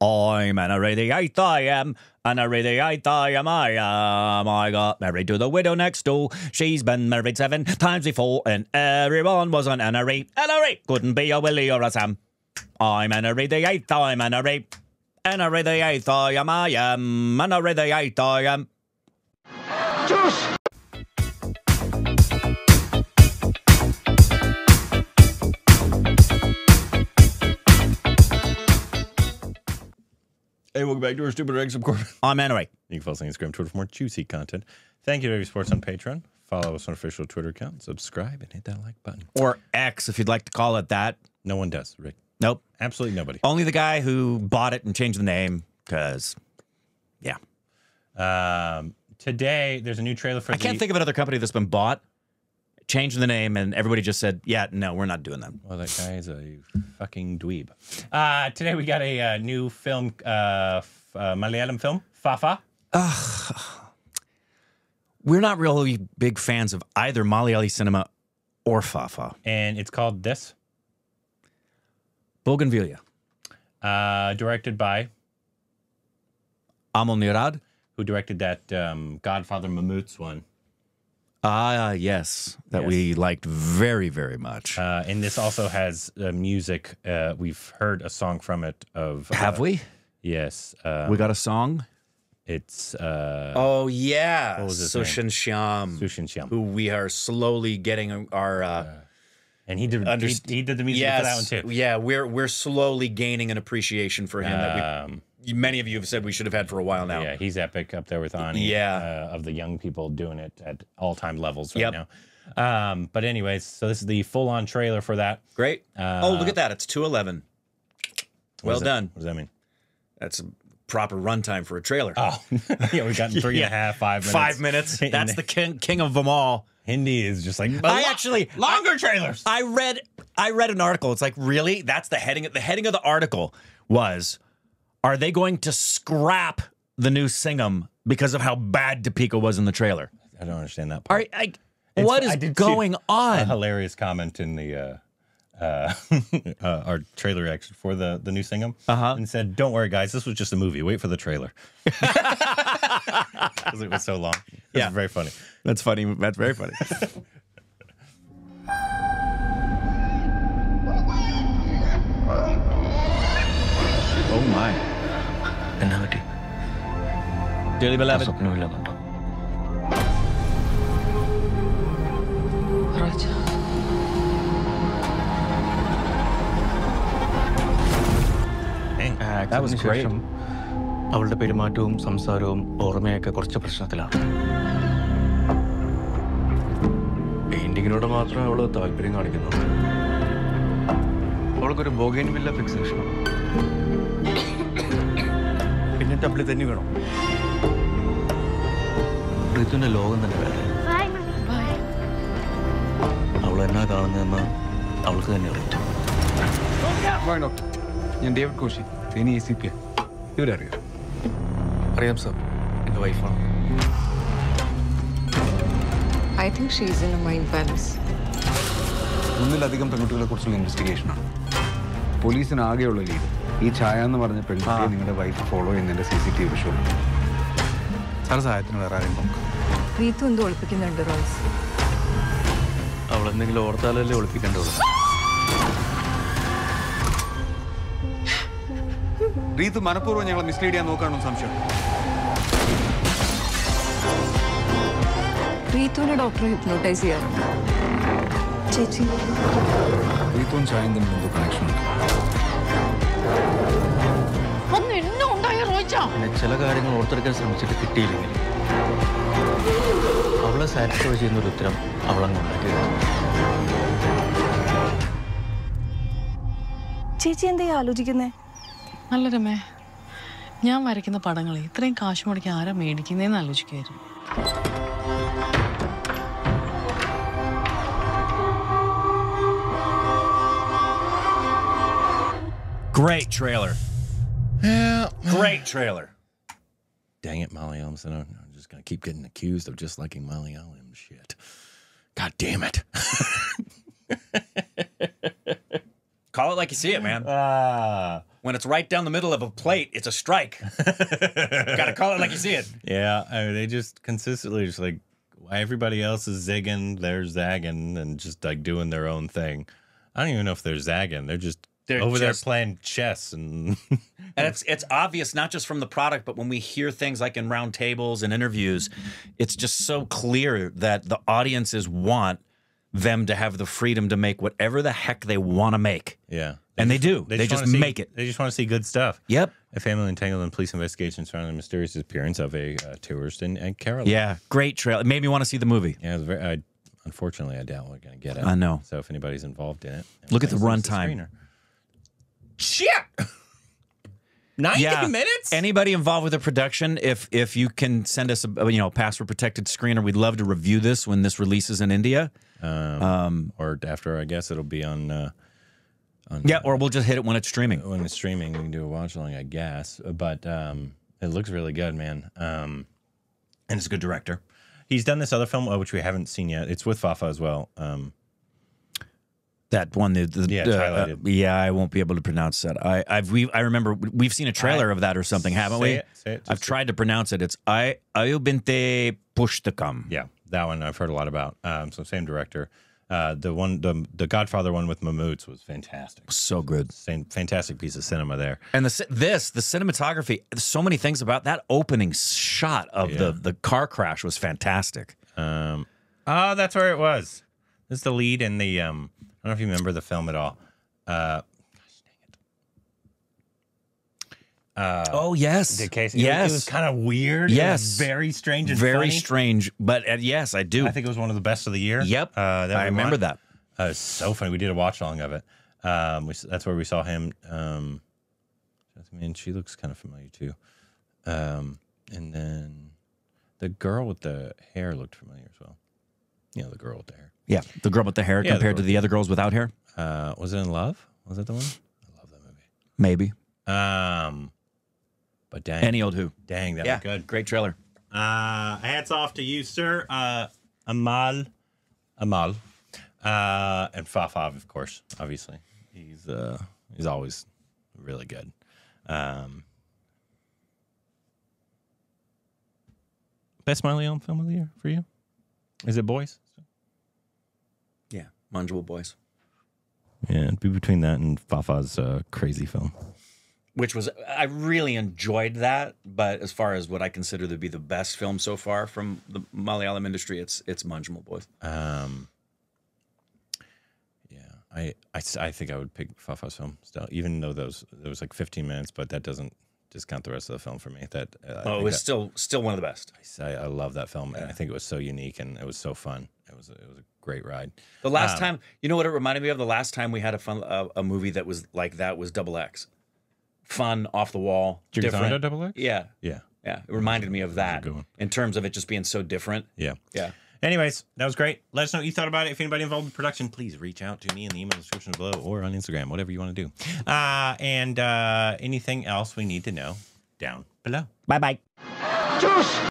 I'm an eighth I am, and a the eighth I am I am. I got married to the widow next door. She's been married seven times before, and everyone was an NRE. NRE couldn't be a Willie or a Sam. I'm the eighth, I'm NRE. NRE the eighth I am, I am. NRE the eighth I am. Hey, welcome back to our Stupid Eggs of Korbin. I'm NRE. You can follow us on Instagram, Twitter for more juicy content. Thank you to Every Sports on Patreon. Follow us on official Twitter account. Subscribe and hit that like button. Or X, if you'd like to call it that. No one does, Rick. Nope. Absolutely nobody. Only the guy who bought it and changed the name, because, yeah. Um, today, there's a new trailer for I the. can't think of another company that's been bought, changed the name, and everybody just said, yeah, no, we're not doing that. Well, that guy is a fucking dweeb. Uh, today, we got a uh, new film, uh, f- uh, Malayalam film, Fafa. We're not really big fans of either Malayali cinema or Fafa. And it's called This, Bougainvillea. uh, directed by Amal Neerad. who directed that um, Godfather Mammootty's one. Ah, yes. That Yes. we liked very, very much. Uh, and this also has uh, music. Uh, we've heard a song from it. Of Have uh, we? Yes. Uh, We got a song? it's uh, Oh, yeah. Sushin Shyam, Sushin Shyam. who we are slowly getting our. Uh, and he did. Underst- he, he did the music yes, for that one too. Yeah, we're we're slowly gaining an appreciation for him that Um, we, many of you have said we should have had for a while now. yeah, he's epic up there with Ani. Yeah. uh, of the young people doing it at all time levels right Yep. now. Um, but anyways, so this is the full on trailer for that. Great. Uh, oh, look at that. It's 211. Well does that- done. what does that mean? That's a proper runtime for a trailer. Oh, yeah, we've got three and a half, five minutes. Five minutes. That's the king, king of them all. Hindi is just like I actually longer trailers. I read I read an article. It's like, really? That's the heading the heading of the article was are they going to scrap the new Singham because of how bad Deepika was in the trailer? I don't understand that part. Are I, what I is did going a on? hilarious comment in the uh, uh, uh, our trailer reaction for the the new Singham, Uh-huh. and said, "Don't worry, guys, this was just a movie. Wait for the trailer." Because it was so long. It was Yeah. very funny. That's funny. That's very funny. Oh my എന്നാ പറ്റി. സ്വപ്നമില്ല കണ്ടോ? That was great. ശേഷം അവളുടെ പെരുമാറ്റവും സംസാരവും ഓർമ്മയൊക്കെ കുറച്ച് പ്രശ്നത്തിലാണ്. പെയിന്റിങ്ങിനോട് മാത്രമേ അവൾ താല്പര്യം കാണിക്കുന്നുള്ളൂ. അവൾക്കൊരു ബോഗേൻ വില്ല ഫിക്സേഷൻ തമ്മിൽ തന്നെ വേണം. ഋതുവിന്റെ ലോകം തന്നെ വേറെ. അവൾ എന്നാ കാണുന്നതെന്ന് അവൾക്ക് തന്നെ അറിയാം. ഡോക്ടർ ഞാൻ David Koshy Theni A C P ഇവരറിയാം അറിയാം? സർ എന്റെ വൈഫാണ് I think she's in a mind palace. ഒന്നിലധികം പെൺകുട്ടികളെ കുറിച്ചുള്ള ഇൻവെസ്റ്റിഗേഷനാണ് പോലീസിന് ആകെയുള്ള ലീഡ് ഈ ഛായ എന്ന് പറഞ്ഞ പെൺകുട്ടിയെ നിങ്ങളുടെ വൈഫ് ഫോളോ ചെയ്യുന്നതിന്റെ C C T V show sir സഹായത്തിന് വേറെ ആരെയും നോക്കാം. റീത്തു എന്തോ ഒളിപ്പിക്കുന്നുണ്ട് റോയ്സ്. അവൾ എന്തെങ്കിലും ഓർത്താലല്ലേ ഒളിപ്പിക്കേണ്ടതുള്ളൂ. റീത്ത് മനഃപൂർവം ഞങ്ങളെ മിസ്ലീഡ് ചെയ്യാൻ നോക്കാണോ സംശയം. റീത്തുവിനെ ഡോക്ടറെ ഹിപ്നോട്ടൈസ് ചെയ്യാറുണ്ട്? ചേച്ചി റീത്തുവും ചായം തമ്മിൽ എന്തോ കണക്ഷൻ ഉണ്ട്. ചില കാര്യങ്ങൾ ഓർത്തെടുക്കാൻ ശ്രമിച്ചിട്ട് കിട്ടിയില്ലെങ്കിൽ. അവളെ സാറ്റിസ്ഫൈ ചെയ്യുന്ന ഒരു ഉത്തരം അവളങ്ങ് ഉണ്ടാക്കി ചേച്ചി എന്താ ആലോചിക്കുന്നേ? അല്ല രമേ ഞാൻ വരയ്ക്കുന്ന പടങ്ങളെ ഇത്രയും കാശ് മുടക്കി ആരാ മേടിക്കുന്നതെന്ന് ആലോചിക്കുമായിരുന്നു Great trailer. Yeah. Great trailer. Dang it, Molly So I'm just gonna keep getting accused of just liking Molly Malayalam shit. God damn it. Call it like you see it, man. Ah. When it's right down the middle of a plate, it's a strike. Gotta call it like you see it. Yeah, I mean, they just consistently just like why everybody else is zigging, they're zagging, and just like doing their own thing. I don't even know if they're zagging; they're just They're over just- there playing chess and And it's it's obvious not just from the product, but when we hear things like in round tables and interviews, it's just so clear that the audiences want them to have the freedom to make whatever the heck they want to make. yeah, And they do. They just wanna see- make it. They just want to see good stuff. Yep. A family entangled in police investigation surrounding the mysterious appearance of a uh, tourist in, in. Yeah. Great trail. It made me want to see the movie. Yeah, it was very. I, unfortunately, I doubt we're going to get it. I know. So if anybody's involved in it, Look at the please send us a runtime. Screener. Shit. Ninety Yeah. minutes. Anybody involved with the production, if if you can send us a you know password protected screener, we'd love to review this when this releases in India. um, or after, I guess it'll be on. Uh, on Yeah, or we'll just hit it when it's streaming. when it's streaming, we can do a watch along, I guess. But um, it looks really good, man. Um, and it's a good director. He's done this other film, uh, which we haven't seen yet. It's with Fafa as well. That one, the, the Yeah, uh, uh, yeah, I won't be able to pronounce that. I, I've we I remember we've seen a trailer I- of that or something, haven't say we? it, say it, I've tried to pronounce it. It's I Iyobinte Pusthakam. yeah, that one I've heard a lot about. Um, so same director. Uh, the one, the the Godfather one with Mammootty was fantastic. So good. Same fantastic piece of cinema there. And the this the cinematography, so many things about that opening shot of the the car crash was fantastic. Um, oh, that's where it was. This is the lead in the. Um, I don't know if you remember the film at all. Uh, oh yes, the case. it- Yes, it was kind of weird. It was Yes. very strange and very funny. strange. But uh, yes, I do. I think it was one of the best of the year. Yep, uh, that I remember watched. that. Uh, it's so funny. We did a watch along of it. Um, we, that's where we saw him. Um, I mean, she looks kind of familiar too. Um, and then the girl with the hair looked familiar as well. You know, the girl with the hair. Yeah, the girl with the hair Yeah, compared girl- to the other girls without hair. Uh, was it in Love? Was that the one? I love that movie. Maybe Um, but dang, any old who. dang, that Yeah, was good. Great trailer. Uh, hats off to you, sir. Uh, Amal, Amal, uh, and Fafav, of course. Obviously, he's uh, he's always really good. Um, best Malayalam film of the year for you? Is it Boys? Yeah, Manjummel Boys. Yeah, it'd be between that and Fafa's uh, crazy film. which was I really enjoyed that. But as far as what I consider to be the best film so far from the Malayalam industry, it's it's Manjummel Boys. Um, yeah, I think I would pick Fafa's film still, even though those there was like 15 minutes, but that doesn't discount the rest of the film for me. That uh, Oh, it was that- still still one of the best. I, I love that film, and I think it was so unique and it was so fun. It was it was a great ride. The last Um, time, you know what it reminded me of? The last time we had a fun uh, a movie that was like that was Double X, fun, off the wall, different. Double X? Yeah, Yeah, yeah. It reminded me of that in terms of it just being so different. yeah. Yeah. Anyways, that was great. Let us know what you thought about it. If anybody involved in production, please reach out to me in the email description below or on Instagram, whatever you want to do. Uh, and uh, anything else we need to know down below. Bye bye.